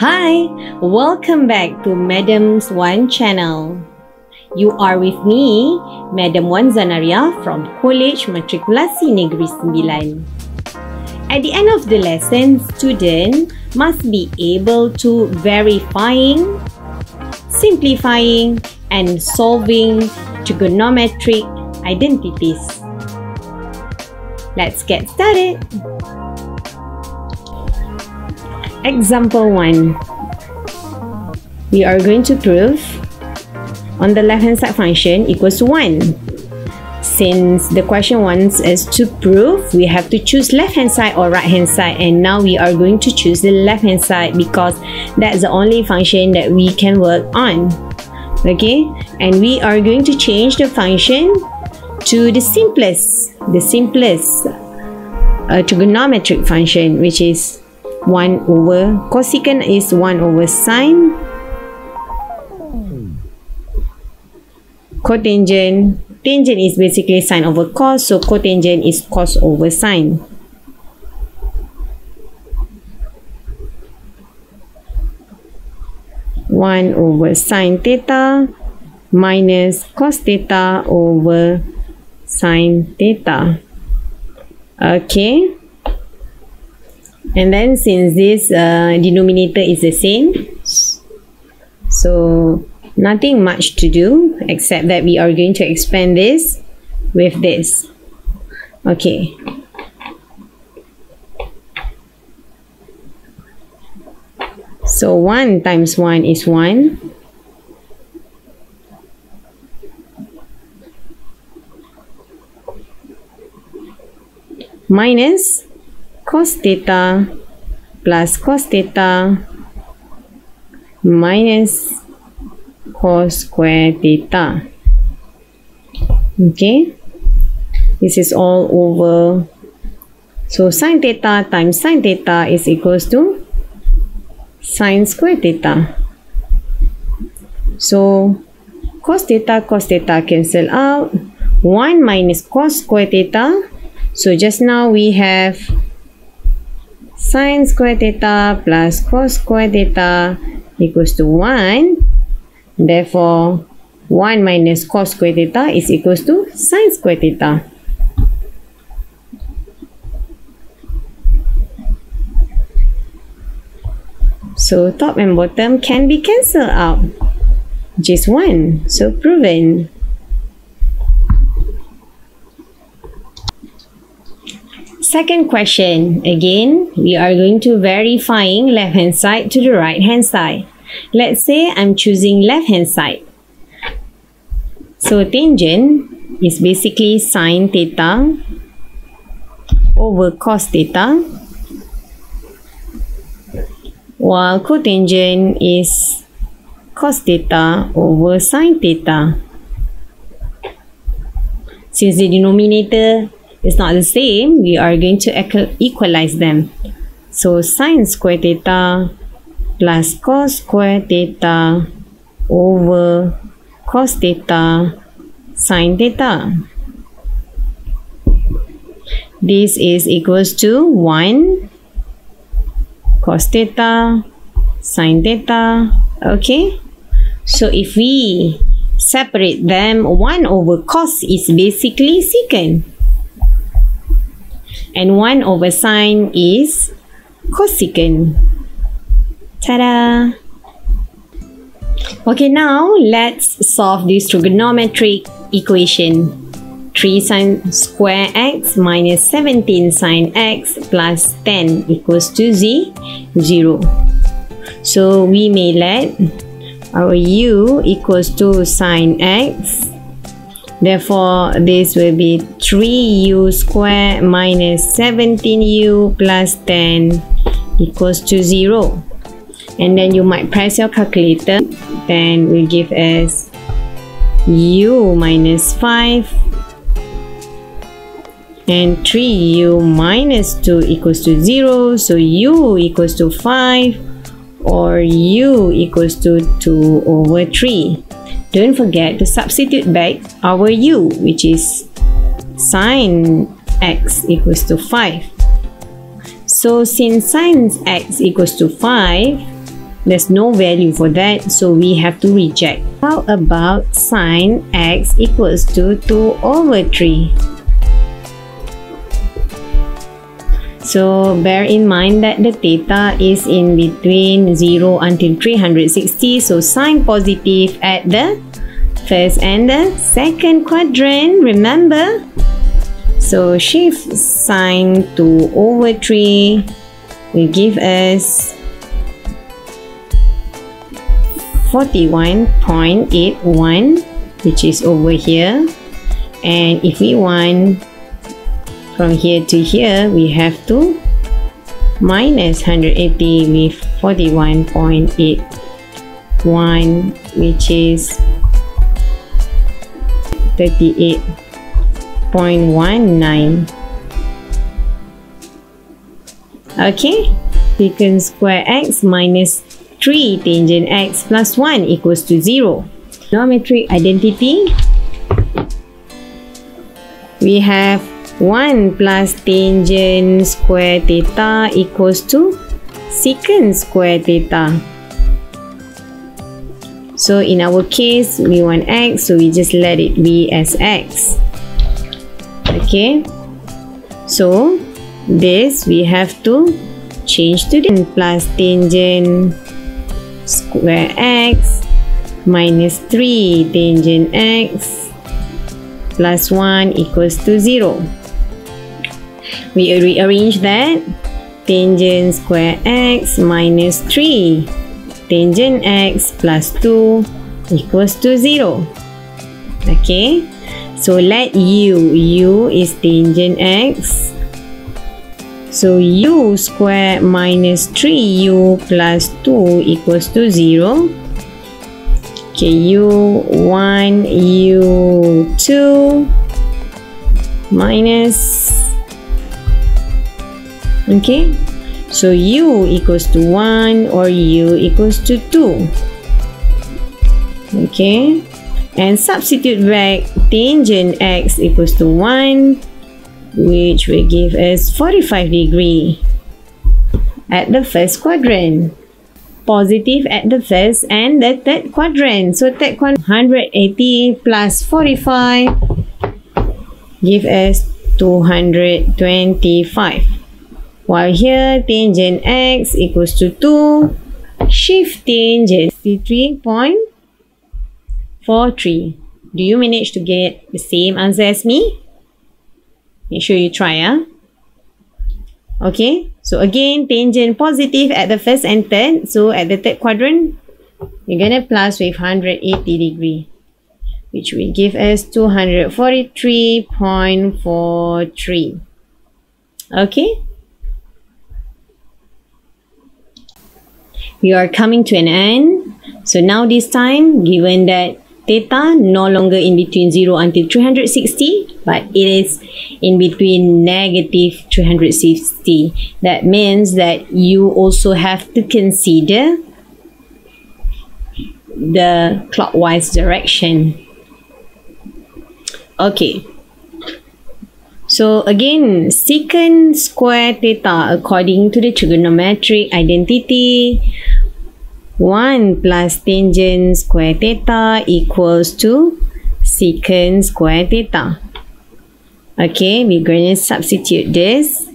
Hi, welcome back to Madam's One channel. You are with me, Madam Wan Zanaria from College Matrikulasi Negeri Sembilan. At the end of the lesson, student must be able to verifying, simplifying, and solving trigonometric identities. Let's get started. Example 1. We are going to prove on the left hand side function equals to 1. Since the question wants us to prove, we have to choose left hand side or right hand side and now we are going to choose the left hand side because that's the only function that we can work on. Okay, and we are going to change the function to the simplest, the simplest uh, trigonometric function which is 1 over. Cosecant is 1 over sine. Cotangent. Tangent is basically sine over cos so cotangent is cos over sine. One over sine theta minus cos theta over sine theta. Okay and then since this uh, denominator is the same so nothing much to do except that we are going to expand this with this. Okay. So 1 times 1 is 1 minus cos theta plus cos theta minus cos square theta. Okay. This is all over. So sine theta times sine theta is equals to sine square theta. So cos theta cos theta cancel out. 1 minus cos square theta so just now we have sine square theta plus cos square theta equals to 1. Therefore, 1 minus cos square theta is equals to sine square theta. So top and bottom can be cancelled out. Just 1. So proven. Second question. Again, we are going to verifying left hand side to the right hand side. Let's say I'm choosing left hand side. So tangent is basically sine theta over cos theta while cotangent is cos theta over sine theta. Since the denominator is not the same, we are going to equalize them. So sine square theta plus cos square theta over cos theta sine theta. This is equals to 1 cos theta sine theta. Okay. So if we separate them, 1 over cos is basically secant and 1 over sine is cosecant. Ta-da! Okay, now let's solve this trigonometric equation. 3 sine square x minus 17 sine x plus 10 equals to z, 0. So we may let our u equals to sine x Therefore, this will be 3u squared minus 17u plus 10 equals to 0. And then you might press your calculator. Then will give us u minus 5 and 3u minus 2 equals to 0. So u equals to 5 or u equals to 2 over 3. Don't forget to substitute back our u, which is sine x equals to 5. So since sine x equals to 5, there's no value for that so we have to reject how about sine x equals to 2 over 3 so bear in mind that the theta is in between 0 until 360 so sine positive at the first and the second quadrant remember? So shift sine to over 3 will give us 41.81 which is over here. And if we want from here to here we have to minus 180 with 41.81 which is 38.19 okay secant square x minus 3 tangent x plus 1 equals to 0. Geometric identity. We have 1 plus tangent square theta equals to secant square theta. So in our case, we want x, so we just let it be as x. Okay. So, this we have to change to the plus tangent square x minus 3 tangent x plus 1 equals to 0. We rearrange that. Tangent square x minus 3 tangent x plus 2 equals to 0. Okay. So let u, u is tangent x so u square minus 3u plus 2 equals to 0. Okay, u1, u2 minus Okay, so u equals to 1 or u equals to 2. Okay, and substitute back tangent x equals to 1 which will give us 45 degree at the first quadrant. Positive at the first and the third quadrant. So third quadrant 180 plus 45 give us 225. While here tangent x equals to 2, shift tangent 3.43. Do you manage to get the same answer as me? Make sure you try, ah. Okay, so again, tangent positive at the first and third. So at the third quadrant, you're to plus with 180 degree, which will give us 243.43. Okay. We are coming to an end. So now this time, given that theta no longer in between 0 until 360 but it is in between negative 360 that means that you also have to consider the clockwise direction. Okay so again secant square theta according to the trigonometric identity 1 plus tangent square theta equals to secant square theta. Okay, we're going to substitute this.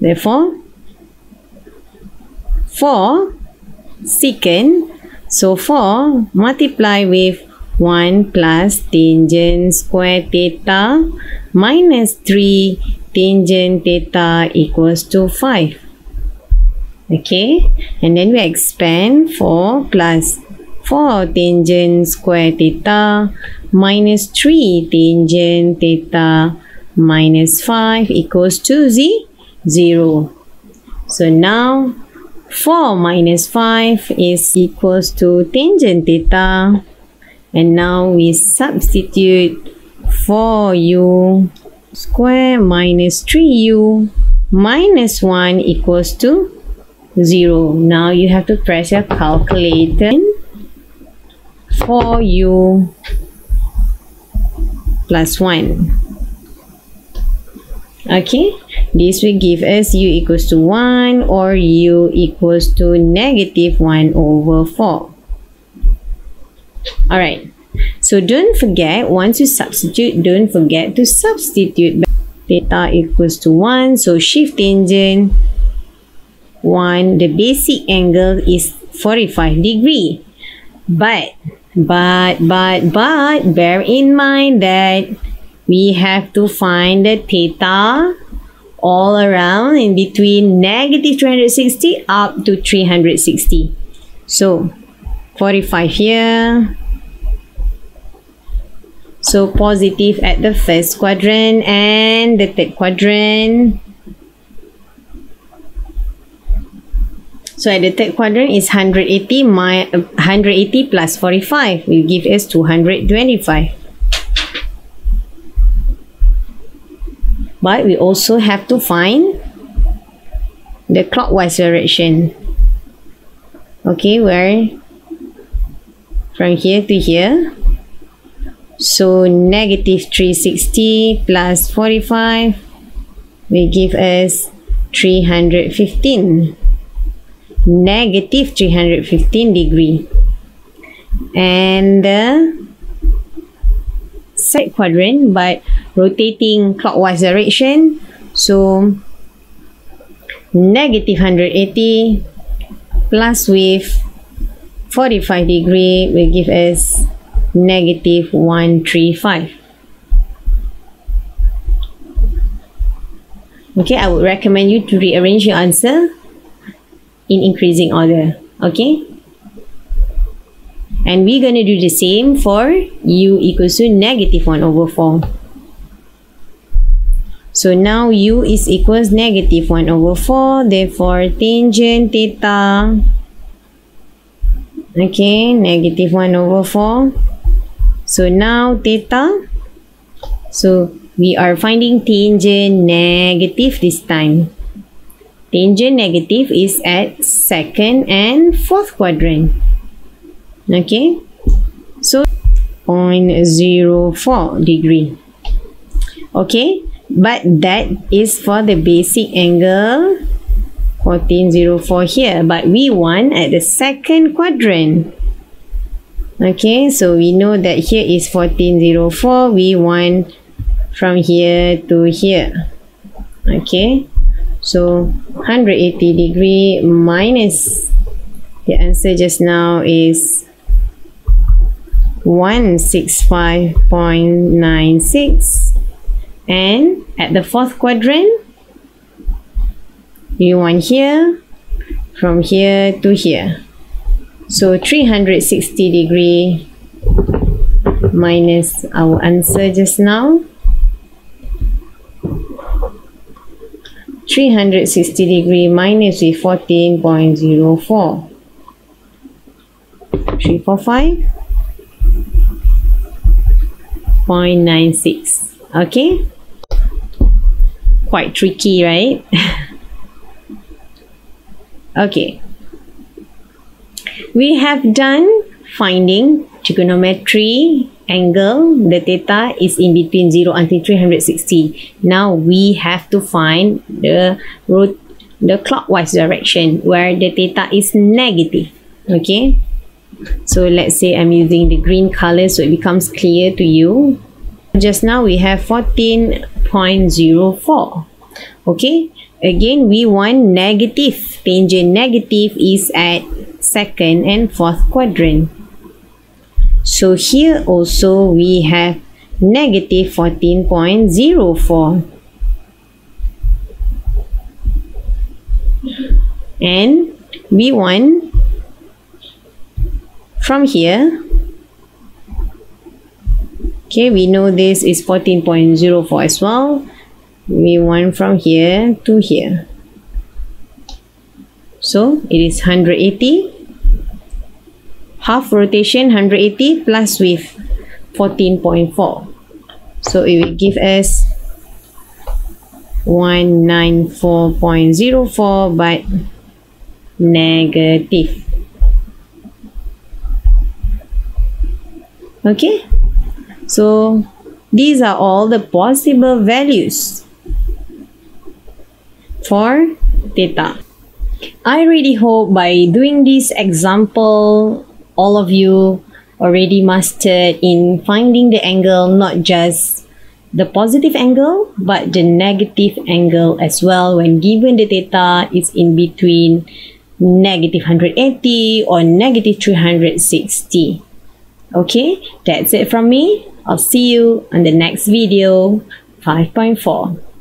Therefore, for secant, so 4 multiply with 1 plus tangent square theta minus 3 tangent theta equals to 5 okay? And then we expand 4 plus 4 tangent square theta minus 3 tangent theta minus 5 equals to z 0 so now 4 minus 5 is equals to tangent theta. And now we substitute 4u square minus 3u minus 1 equals to 0. Now you have to press your calculator for u plus 1. Okay. this will give us u equals to 1 or u equals to negative 1 over 4. Alright, so don't forget, once you substitute, don't forget to substitute theta equals to 1. So shift tangent 1, the basic angle is 45 degree. But, but, but, but, bear in mind that we have to find the theta all around in between negative 360 up to 360. So, 45 here. So, positive at the first quadrant and the third quadrant. So at the third quadrant is 180 my 180 plus 45 will give us 225. But we also have to find the clockwise direction. Okay, where from here to here. So negative 360 plus 45 will give us 315 negative 315 degree. And the side quadrant but rotating clockwise direction. So negative 180 plus with 45 degree will give us negative 135 okay I would recommend you to rearrange your answer in increasing order okay? And we're going to do the same for u equals to negative 1 over 4 so now u is equals negative 1 over 4 therefore tangent theta. Okay negative 1 over 4 so now theta so we are finding tangent negative this time Tangent negative is at second and fourth quadrant. Okay. So 0.04 degree. Okay. But that is for the basic angle 1404 here. But we want at the second quadrant. Okay. So we know that here is 1404. We want from here to here. Okay. So 180 degree minus the answer just now is 165.96 and at the fourth quadrant you want here from here to here so 360 degree minus our answer just now. 360 degree minus with 14.04 345 0.96 okay? Quite tricky right? Okay we have done finding trigonometry angle, the theta is in between 0 until 360. Now we have to find the root, the clockwise direction where the theta is negative. Okay. So let's say I'm using the green color so it becomes clear to you. Just now we have 14.04. Okay. Again, we want negative. Tangent negative is at second and fourth quadrant. So here also we have negative 14.04. And we want from here, okay, we know this is 14.04 as well. We want from here to here. So it is 180 half rotation 180 plus with 14.4 so it will give us 194.04 but negative. Okay? So these are all the possible values for theta. I really hope by doing this example, all of you already mastered in finding the angle, not just the positive angle, but the negative angle as well when given the theta is in between negative 180 or negative 360. Okay, that's it from me. I'll see you on the next video 5.4.